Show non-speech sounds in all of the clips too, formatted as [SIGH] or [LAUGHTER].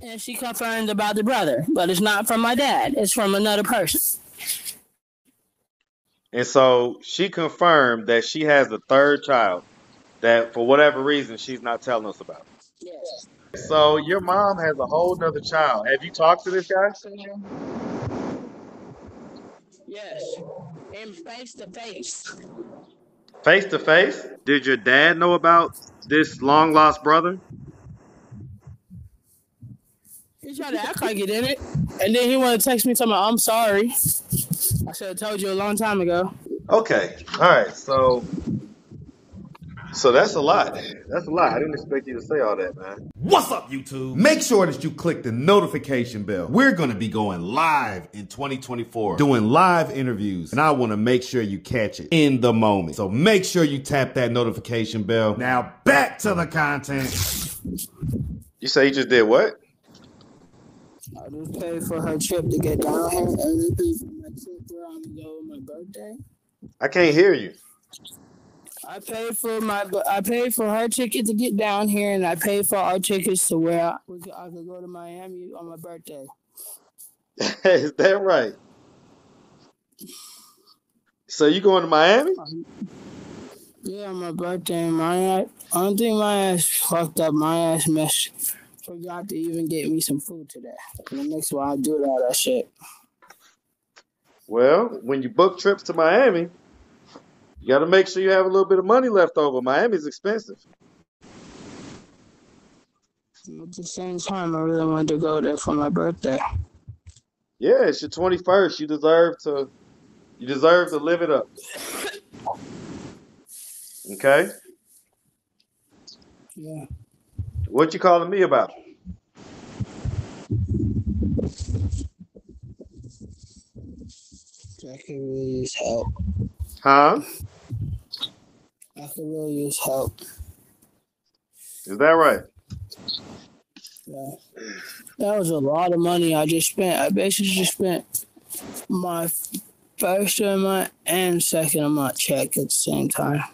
And she confirmed about the brother, but it's not from my dad. It's from another person. And so she confirmed that she has a third child that for whatever reason she's not telling us about. Yes. So your mom has a whole nother child. Have you talked to this guy? Yes. And face to face. Face to face? Did your dad know about this long lost brother? He tried to act like he didn't. And then he wanted to text me telling me, I'm sorry. I should have told you a long time ago. Okay. All right. So so that's a lot. That's a lot. I didn't expect you to say all that, man. What's up, YouTube? Make sure that you click the notification bell. We're going to be going live in 2024, doing live interviews, and I want to make sure you catch it in the moment. So make sure you tap that notification bell. Now back to the content. You say you just did what? I just paid for her trip to get down here and then paid for my trip where I'm going to go on my birthday. I can't hear you. I paid for my I paid for her ticket to get down here, and I paid for our tickets to where I, I could go to Miami on my birthday. [LAUGHS] Is that right? So you going to Miami? Um, yeah, on my birthday. My I don't think my ass fucked up. My ass messed. Forgot to even get me some food today. The next one I'll do all that shit. Well, when you book trips to Miami, you got to make sure you have a little bit of money left over. Miami's expensive. At the same time, I really wanted to go there for my birthday. Yeah, it's your 21st. You deserve to you deserve to live it up. [COUGHS] Okay? Yeah. What you calling me about? I could really use help. Huh? I could really use help. Is that right? Yeah. That was a lot of money I just spent. I basically just spent my first of month and second of month check at the same time.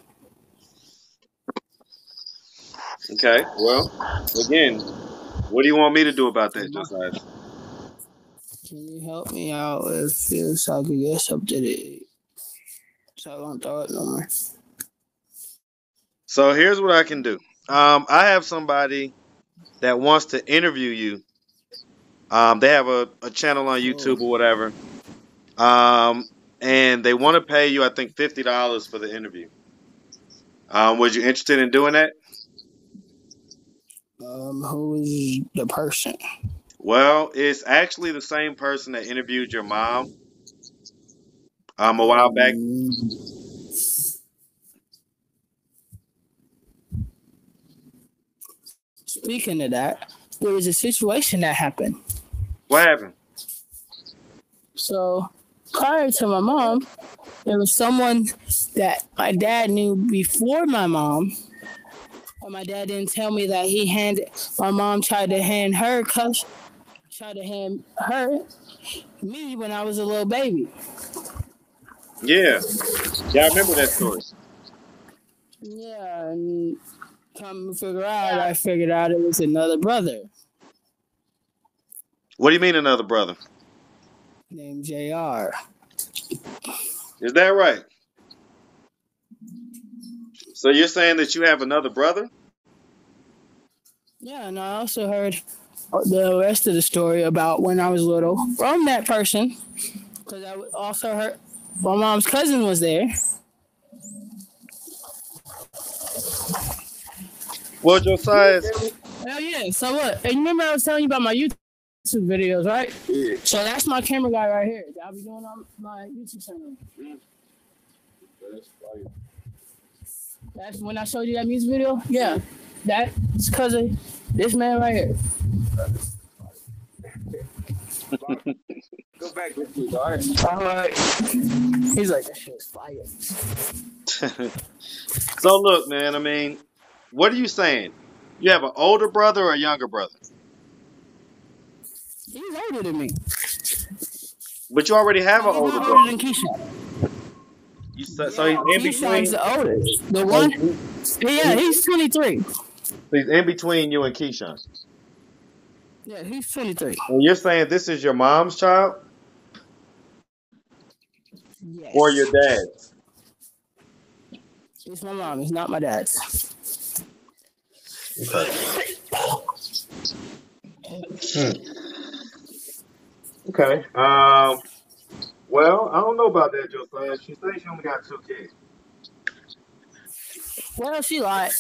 Okay. Well, again, what do you want me to do about that, Josiah? Can you help me out with this so I can get something to? So I don't throw it no more. So here's what I can do. Um, I have somebody that wants to interview you. Um, they have a, a channel on YouTube or whatever. Um, and they want to pay you, I think, fifty dollars for the interview. Um, was you interested in doing that? Um, who is the person? Well, it's actually the same person that interviewed your mom um a while back. Speaking of that, there was a situation that happened. What happened? So prior to my mom, there was someone that my dad knew before my mom. But my dad didn't tell me that he handed my mom tried to hand her cus tried to hand her me when I was a little baby. Yeah. Yeah, I remember that story. Yeah, and come to figure out, I figured out it was another brother What do you mean another brother? named Jr. Is that right? So you're saying that you have another brother? Yeah, and I also heard the rest of the story about when I was little from that person, because I also heard my mom's cousin was there. Well, Josiah, Hell yeah! So what? And you remember I was telling you about my YouTube videos, right? Yeah. So that's my camera guy right here. I'll be doing on my YouTube channel. That's when I showed you that music video. Yeah, that's because of this man right here. Go back with you, all right? All right. He's like, that shit is fire. [LAUGHS] so look, man. I mean, what are you saying? You have an older brother or a younger brother? He's older than me. But you already have an He's older brother. than Keisha. You, so, so he's in Keisha's between. the oldest. The one, yeah, he's 23. He's in between you and Keyshawn. Yeah, he's 23. And you're saying this is your mom's child Yes. or your dad's? It's my mom. It's not my dad's. Okay. Okay. Um. Well, I don't know about that, Josiah. She says she only got two kids. Well, she lied.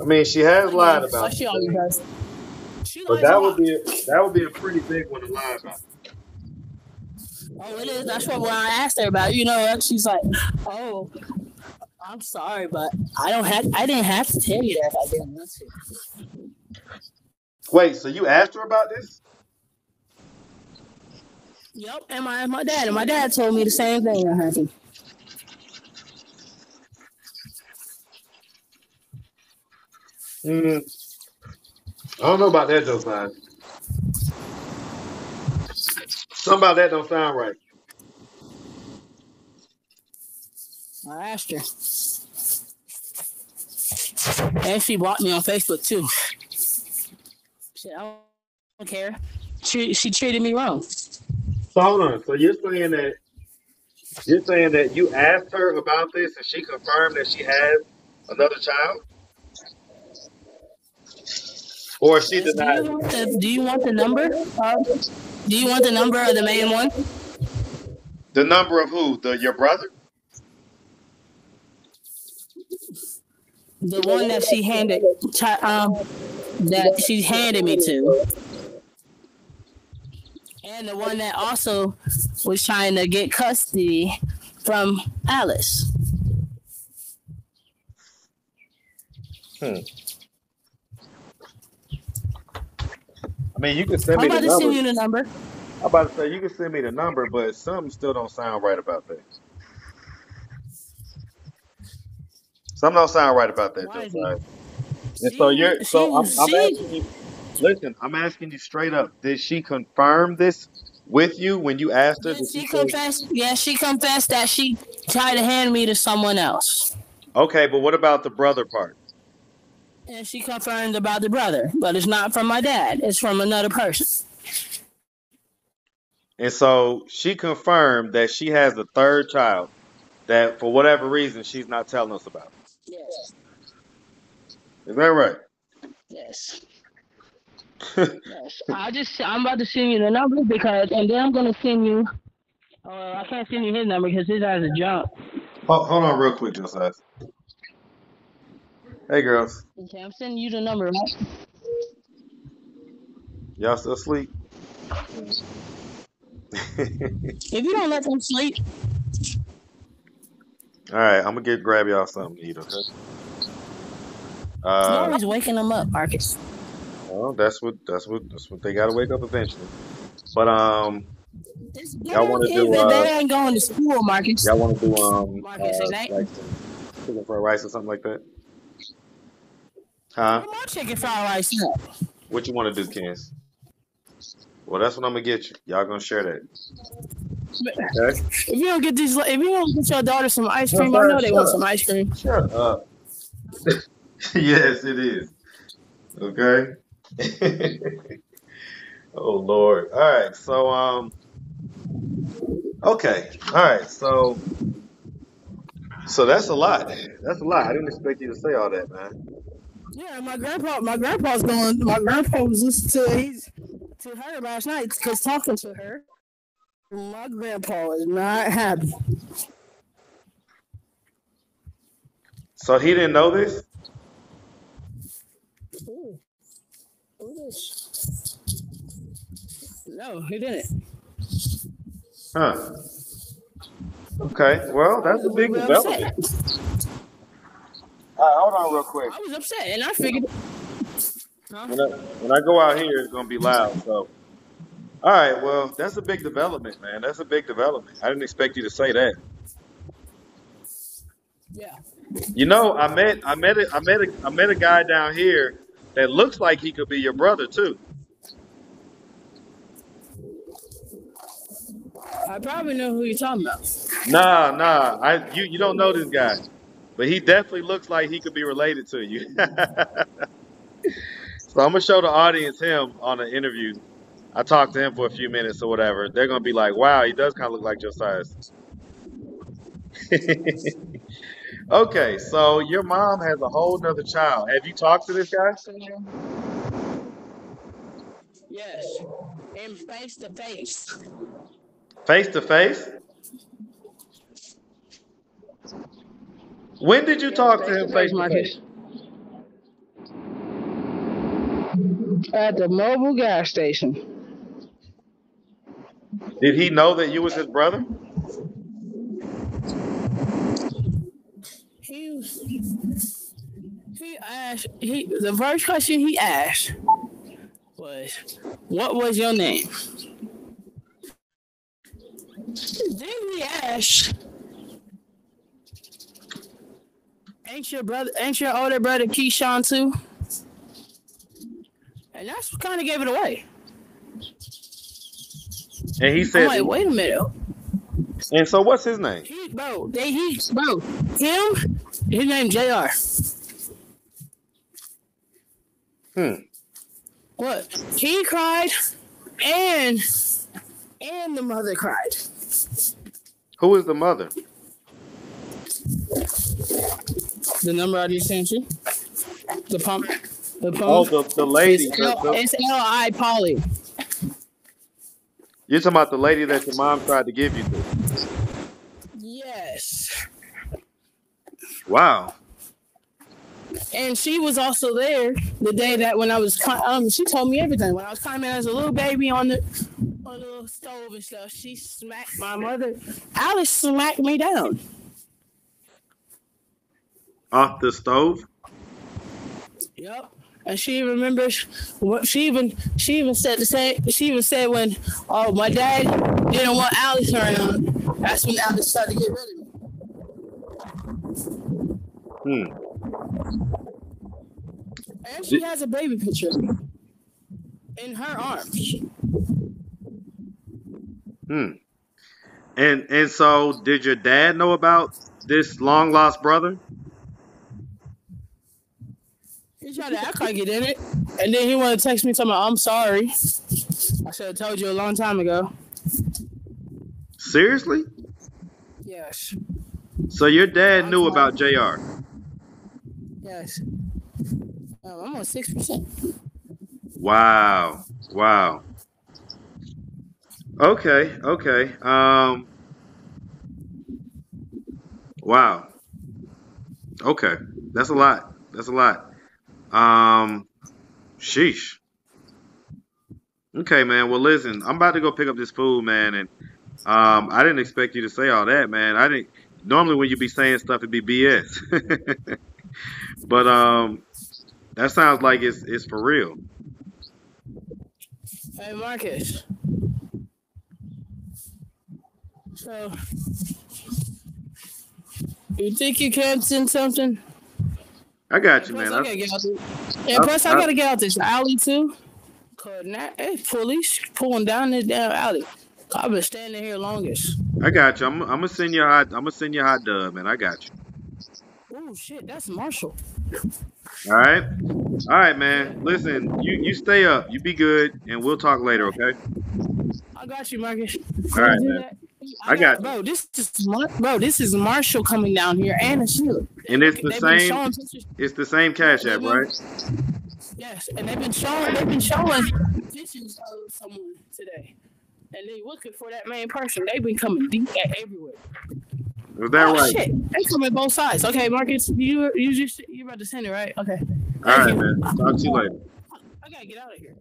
I mean, she has lied Like about she it, always does. She but that would be a, that would be a pretty big one to lie about. Oh, it is. That's what when I asked her about, it, you know, she's like, "Oh, I'm sorry, but I don't have. I didn't have to tell you that if I didn't want to." Wait, so you asked her about this? Yep, and my my dad and my dad told me the same thing that happened. Mm, I don't know about that, Josiah. Something about that don't sound right. I asked her, and she blocked me on Facebook too. Shit, I don't care. She she treated me wrong. So hold on. So you're saying that you're saying that you asked her about this and she confirmed that she has another child, or she Yes, do denied you want the Do you want the number? Uh, do you want the number of the main one? The number of who? The your brother? The one that she handed, um, that she handed me to, and the one that also was trying to get custody from Alice. Hmm. I mean, you can send I'm me the about to send number. you the number. I'm about to say you can send me the number, but something still don't sound right about that. Something don't sound right about that, Josiah. And so you're so I'm, I'm asking you. Listen, I'm asking you straight up. Did she confirm this with you when you asked her? she she confessed. Yeah, she confessed that she tried to hand me to someone else, okay, but what about the brother part? and she confirmed about the brother, but it's not from my dad. It's from another person. And so she confirmed that she has a third child that for whatever reason she's not telling us about. Yes. Is that right? Yes. Yes. I just I'm about to send you the number because and then I'm gonna send you uh I can't send you his number because his has a junk. Hold, hold on real quick, Josiah. Hey girls, Okay, I'm sending you the number, right? y'all still asleep? If you don't let them sleep, All right, I'm gonna get grab y'all something to eat, okay? you're Uh, always waking them up, Marcus. Well, that's what that's what that's what they gotta wake up eventually. But um, This y'all want to do they uh, they ain't going to school, Marcus. y'all want to do um Marcus, uh like some chicken fried rice or something like that? Huh? On, chicken fried rice. What you want to do, Kens? Well, that's what I'm gonna get you. Y'all gonna share that, okay? If you don't get these, if you don't get your daughter some ice No, cream, I know they want up. some ice cream. Shut up. [LAUGHS] yes, it is. Okay. [LAUGHS] oh Lord. All right. So um. Okay. All right. So so that's a lot. That's a lot. I didn't expect you to say all that, man. Yeah, my grandpa, my grandpa's going. My grandpa was listening to he's to her last night because talking to her. My grandpa is not happy. So he didn't know this. Ooh, who this? No, he didn't. Huh. Okay. Well, that's a a big development. upset. All right. Hold on, real quick. I was upset, and I figured. Huh? When I, when I go out here, it's gonna be loud. So. All right. Well, that's a big development, man. That's a big development. I didn't expect you to say that. Yeah. You know, I met I met a, I met a, I met a guy down here that looks like he could be your brother too. I probably know who you're talking about. Nah, nah. I you you don't know this guy, but he definitely looks like he could be related to you. [LAUGHS] So I'm gonna show the audience him on an interview. I talked to him for a few minutes or whatever. They're gonna be like, "Wow, he does kind of look like Josias." [LAUGHS] okay, so your mom has a whole nother child. Have you talked to this guy? Yes, and face to face. Face to face? When did you talk to him face to face? At the Mobil gas station. Did he know that you was his brother? He he asked he the first question he asked was, "What was your name?" Then he asked, "Ain't your brother? Ain't your older brother Keyshawn too?" And that's what kind of gave it away. And he said, like, wait a minute, and so what's his name? he, bro, they he bro him, his name Jr. Hmm. What? He cried, and and the mother cried. Who is the mother? The number I just sent you. The pump. The pump. Oh, the, the lady. it's, the- L, the- it's L I Polly. you're talking about the lady that your mom tried to give you to. Yes. Wow. And she was also there the day that when I was um she told me everything when I was climbing as a little baby on the on the little stove and stuff. She smacked my mother. Alice smacked me down. Off the stove? Yep. And she remembers what she even she even said the same she even said when oh my dad didn't want Alice around. That's when Alice started to get rid of me. Hmm. And she has a baby picture in her arms. Hmm. And and so did your dad know about this long lost brother? He tried to act like he didn't. And then he wanted to text me talking about, I'm sorry. I should have told you a long time ago. Seriously? Yes. So your dad knew about JR. Yes. Oh, I'm on six percent. Wow. Wow. Okay, okay. Um Wow. Okay. That's a lot. That's a lot. Um sheesh. Okay, man. Well, listen, I'm about to go pick up this food, man, and um I didn't expect you to say all that, man. I didn't normally when you be saying stuff it'd be BS. [LAUGHS] but um that sounds like it's it's for real. Hey, Marcus. So, you think you can send something? I got you, man. I I- gotta get out this. Yeah, plus I I- gotta get out this alley too. Cause now, hey, police pulling down this damn alley. I've been standing here longest. I got you. I'm, I'm gonna send you a hot. I'm gonna send you a hot dub, man. I got you. Oh shit, that's Marshall. All right. All right, man. Listen, you you stay up. You be good, and we'll talk later. Okay. I got you, Marcus. All right, Can you do man. that? I got you. bro. This is bro. This is Marshall coming down here and a Sheila. And it's the They've same. It's the same cash app, right? Yes, and they've been showing. They've been showing pictures of someone today, and they looking for that main person. They've been coming deep at everywhere. Was that oh right? shit, they coming both sides. Okay, Marcus, you you just you about to send it right? Okay. All right, man. Talk to you later. I gotta get out of here.